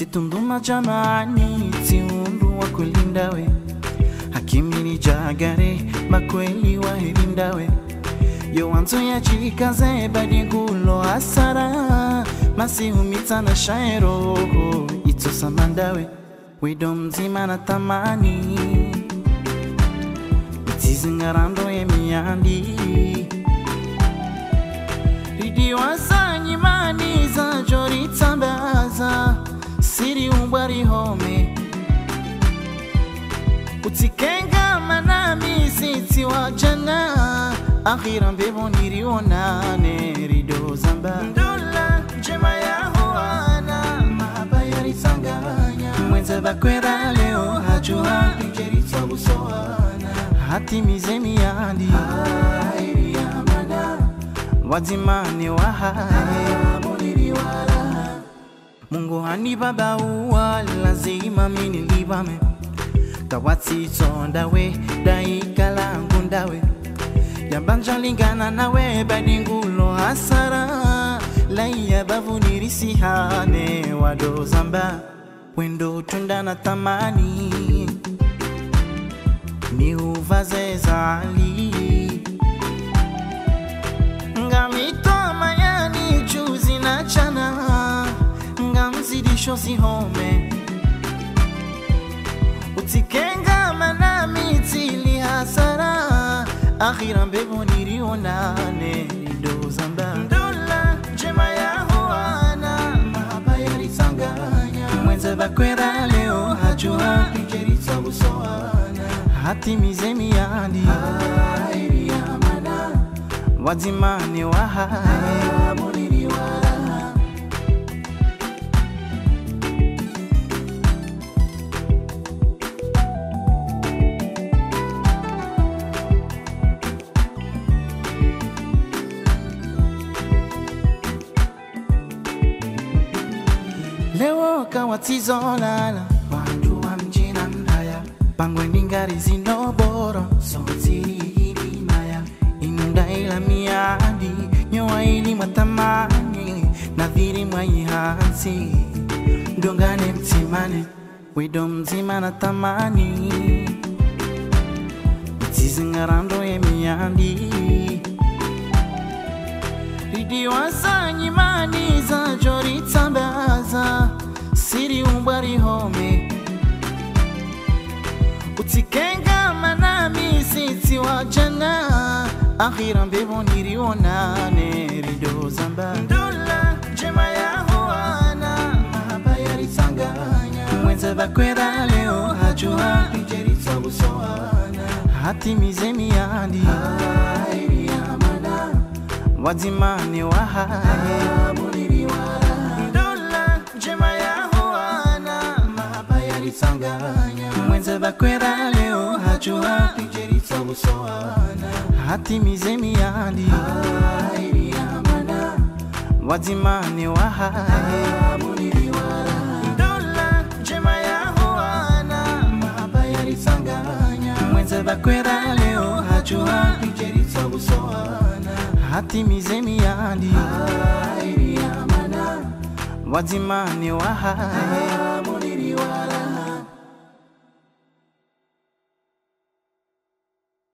situnduma jamani siundu wa kulinda we. Hakimini jagare makweli waherinda we. Yowanzo yachikaze badingulo asara. Masihumita na shaero itosamandawe wido mzima na tamani. Itizingarando yemiyandi ridiwasanyimani za kutikengama nami sisi wajana. Akhira mbebo niriona nerido zamba. Ndola njema ya huwana mahaba yarisanganya mwenza bakwera leo hajua njeri tabuso wana. Hati mizemi ya andi haeri ya mana. Busoana wa hae wazimane wala. Mungu hanibaba uwa lazima mini minilibame tawatsitso ndawe ndayikalangu ndawe yambanjalingana nawe badingulo hasara. Laiya bavunirisihane wadozamba. Wendo tunda na tamani. Ni uvaze zali. Ngamitoa mayani chuzi na chana. Ngamzidishosihome utike akhira mbevo nirionane ndozamba ndola. Jema ya hoana mahaba yarisanganya mwenza bakwera leo hajua wadzimane wahae leo kawatizolala wandu wa mjina ndaya pangwe ndingari zinoboro sotirimaya inunda ila miadi. Nyowa ili mwatamani nadhiri mwaihansi mdongane mtimane wido mzima na tamani. Itizingarando yemiyandi ridiwasanyimani za utikenga manami siti wa jana. Akhira mbevo nirionane rido zamba. Ndola jema ya hoana mahaba yarisanganya mwenza bakwera leo hajua. Injeritobusoana hatimize miyandi wadzimane wahae ndola jema ya hoana mahaba yarisanganya mwenza bakwera leo hajua injeritobusoana hatimize miyandi wadzimane wahae ndola jema ya hoana mahaba yarisanganya mwenza bakwera leo. Hajua injeritobusoana hatimize miyandi wadzimane wahae